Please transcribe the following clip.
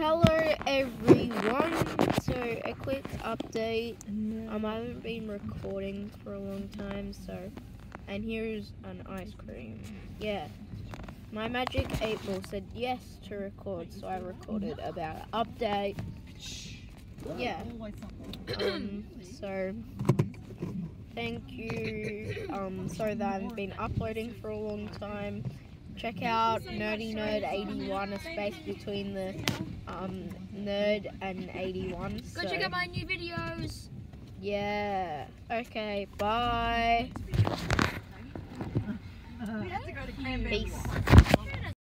Hello everyone. So a quick update. Um, I haven't been recording for a long time, so and here's an ice cream. Yeah. My magic eight ball said yes to record, so I recorded about update. Yeah. Um, so thank you. Um, sorry that I haven't been uploading for a long time. Check out Nerdy Nerd 81, a space between the um, nerd and 81. Go so, check out my new videos. Yeah. Okay. Bye. Peace.